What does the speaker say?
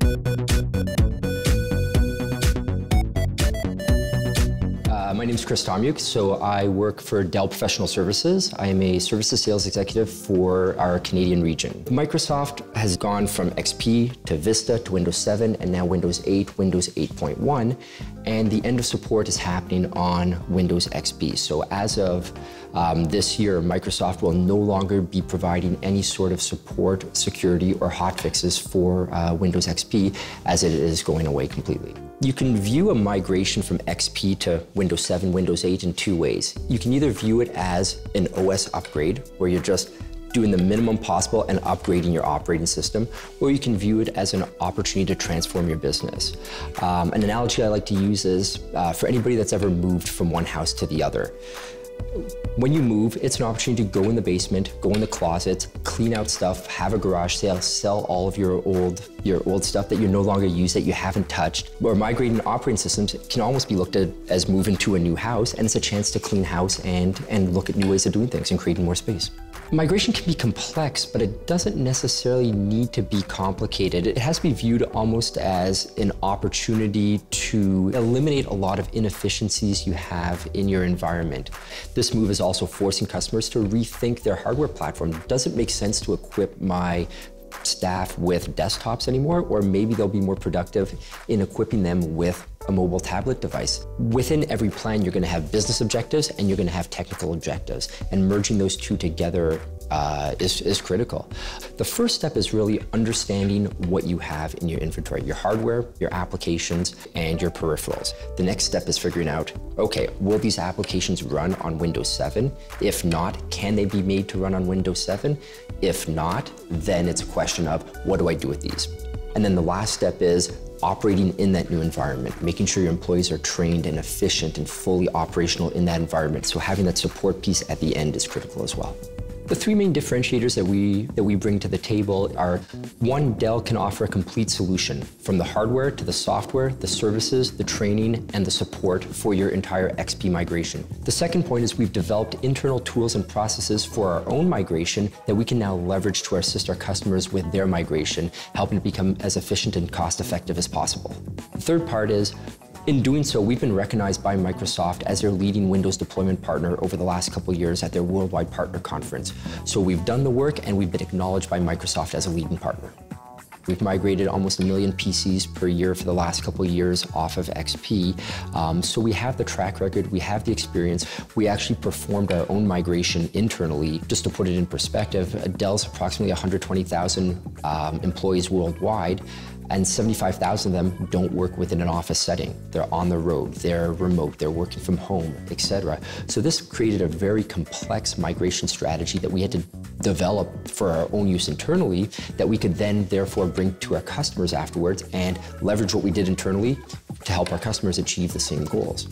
Uh, my name is Chris Tomuk. So I work for Dell Professional Services. I am a services sales executive for our Canadian region. Microsoft has gone from XP to Vista to Windows 7 and now Windows 8, Windows 8.1, and the end of support is happening on Windows XP. So as of um, this year, Microsoft will no longer be providing any sort of support, security, or hotfixes for uh, Windows XP as it is going away completely. You can view a migration from XP to Windows 7, Windows 8 in two ways. You can either view it as an OS upgrade, where you're just doing the minimum possible and upgrading your operating system, or you can view it as an opportunity to transform your business. Um, an analogy I like to use is uh, for anybody that's ever moved from one house to the other. When you move, it's an opportunity to go in the basement, go in the closets, clean out stuff, have a garage sale, sell all of your old your old stuff that you no longer use that you haven't touched. Or migrating operating systems can almost be looked at as moving to a new house, and it's a chance to clean house and and look at new ways of doing things and creating more space. Migration can be complex, but it doesn't necessarily need to be complicated. It has to be viewed almost as an opportunity to eliminate a lot of inefficiencies you have in your environment. This move is also forcing customers to rethink their hardware platform. Does it make sense to equip my staff with desktops anymore, or maybe they'll be more productive in equipping them with a mobile tablet device. Within every plan, you're gonna have business objectives and you're gonna have technical objectives, and merging those two together uh, is, is critical. The first step is really understanding what you have in your inventory, your hardware, your applications, and your peripherals. The next step is figuring out, okay, will these applications run on Windows 7? If not, can they be made to run on Windows 7? If not, then it's a question of what do I do with these? And then the last step is operating in that new environment, making sure your employees are trained and efficient and fully operational in that environment. So having that support piece at the end is critical as well. The three main differentiators that we that we bring to the table are one, Dell can offer a complete solution from the hardware to the software, the services, the training, and the support for your entire XP migration. The second point is we've developed internal tools and processes for our own migration that we can now leverage to assist our customers with their migration, helping to become as efficient and cost effective as possible. The third part is in doing so, we've been recognized by Microsoft as their leading Windows deployment partner over the last couple years at their Worldwide Partner Conference. So we've done the work and we've been acknowledged by Microsoft as a leading partner. We've migrated almost a million PCs per year for the last couple of years off of XP. Um, so we have the track record, we have the experience. We actually performed our own migration internally. Just to put it in perspective, Dell's approximately 120,000 um, employees worldwide and 75,000 of them don't work within an office setting. They're on the road, they're remote, they're working from home, etc. So this created a very complex migration strategy that we had to develop for our own use internally that we could then therefore bring to our customers afterwards and leverage what we did internally to help our customers achieve the same goals.